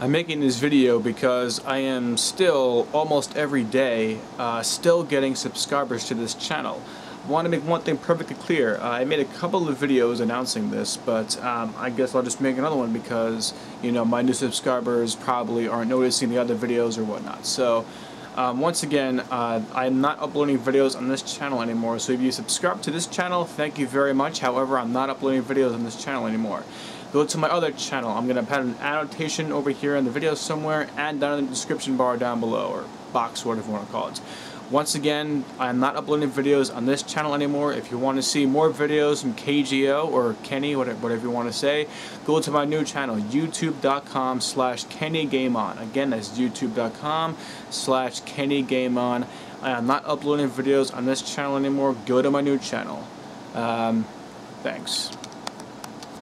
I'm making this video because I am still, almost every day, uh, still getting subscribers to this channel. I want to make one thing perfectly clear. Uh, I made a couple of videos announcing this, but um, I guess I'll just make another one because, you know, my new subscribers probably aren't noticing the other videos or whatnot. So, um, once again, uh, I'm not uploading videos on this channel anymore, so if you subscribe to this channel, thank you very much. However, I'm not uploading videos on this channel anymore go to my other channel. I'm going to put an annotation over here in the video somewhere and down in the description bar down below, or box, whatever you want to call it. Once again, I'm not uploading videos on this channel anymore. If you want to see more videos from KGO or Kenny, whatever you want to say, go to my new channel, youtube.com slash KennyGameOn. Again, that's youtube.com slash KennyGameOn. I am not uploading videos on this channel anymore. Go to my new channel. Um, thanks.